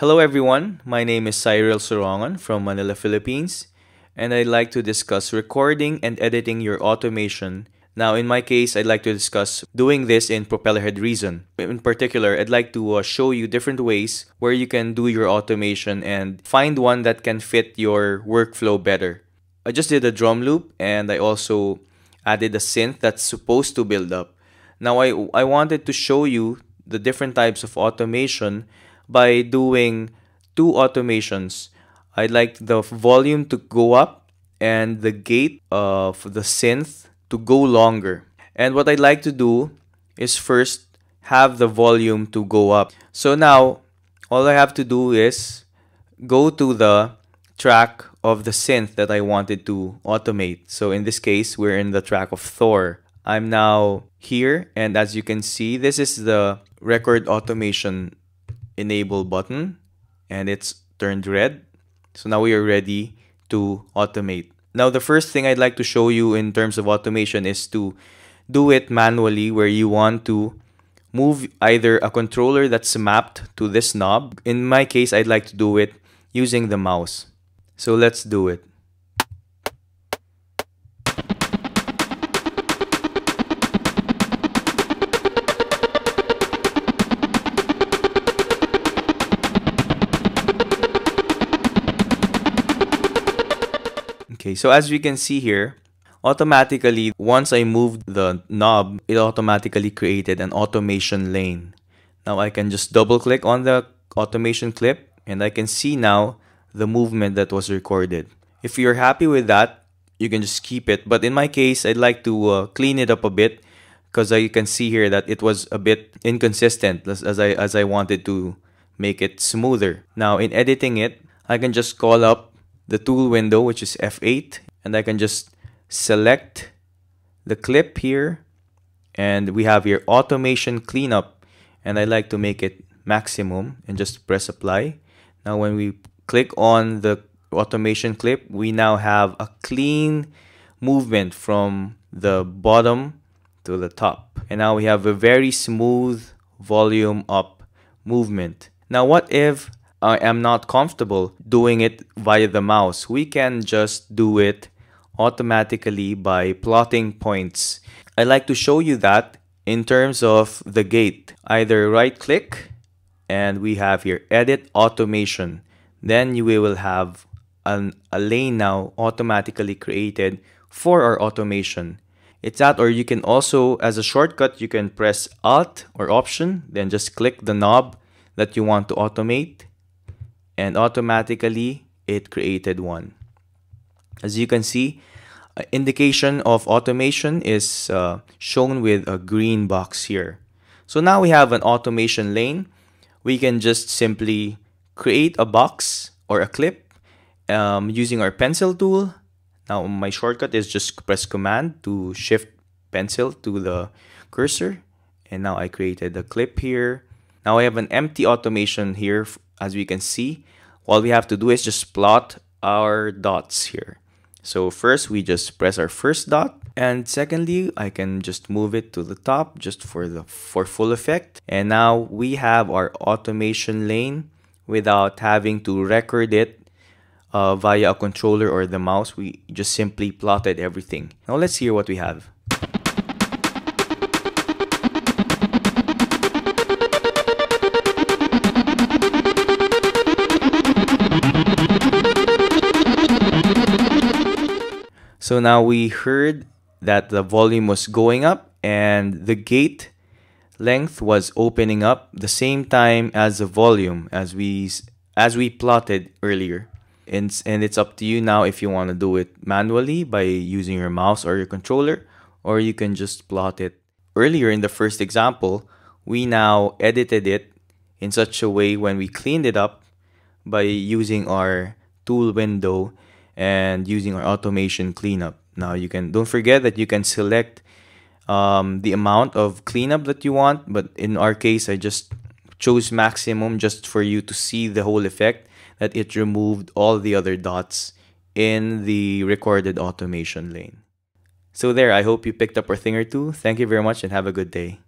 Hello everyone, my name is Cyril Sorongan from Manila, Philippines, and I'd like to discuss recording and editing your automation. Now, in my case, I'd like to discuss doing this in Propellerhead Reason. In particular, I'd like to uh, show you different ways where you can do your automation and find one that can fit your workflow better. I just did a drum loop and I also added a synth that's supposed to build up. Now, I, I wanted to show you the different types of automation by doing two automations. I'd like the volume to go up and the gate of the synth to go longer. And what I'd like to do is first have the volume to go up. So now all I have to do is go to the track of the synth that I wanted to automate. So in this case, we're in the track of Thor. I'm now here and as you can see, this is the record automation enable button and it's turned red. So now we are ready to automate. Now the first thing I'd like to show you in terms of automation is to do it manually where you want to move either a controller that's mapped to this knob. In my case, I'd like to do it using the mouse. So let's do it. Okay, so as we can see here, automatically, once I moved the knob, it automatically created an automation lane. Now I can just double click on the automation clip and I can see now the movement that was recorded. If you're happy with that, you can just keep it. But in my case, I'd like to uh, clean it up a bit because you can see here that it was a bit inconsistent as, as, I, as I wanted to make it smoother. Now in editing it, I can just call up the tool window, which is F8, and I can just select the clip here and we have here automation cleanup and I like to make it maximum and just press apply. Now when we click on the automation clip, we now have a clean movement from the bottom to the top. And now we have a very smooth volume up movement. Now what if I am not comfortable doing it via the mouse, we can just do it automatically by plotting points. I like to show you that in terms of the gate. Either right click and we have here edit automation. Then you will have an, a lane now automatically created for our automation. It's that or you can also as a shortcut you can press alt or option then just click the knob that you want to automate and automatically it created one. As you can see, indication of automation is uh, shown with a green box here. So now we have an automation lane. We can just simply create a box or a clip um, using our pencil tool. Now my shortcut is just press command to shift pencil to the cursor. And now I created a clip here. Now I have an empty automation here as we can see all we have to do is just plot our dots here. So first we just press our first dot and secondly I can just move it to the top just for the for full effect and now we have our automation lane without having to record it uh, via a controller or the mouse we just simply plotted everything. Now let's hear what we have. So now we heard that the volume was going up and the gate length was opening up the same time as the volume as we as we plotted earlier. And, and it's up to you now if you want to do it manually by using your mouse or your controller or you can just plot it. Earlier in the first example, we now edited it in such a way when we cleaned it up by using our tool window and using our automation cleanup. Now you can don't forget that you can select um, the amount of cleanup that you want, but in our case, I just chose maximum just for you to see the whole effect that it removed all the other dots in the recorded automation lane. So there, I hope you picked up a thing or two. Thank you very much and have a good day.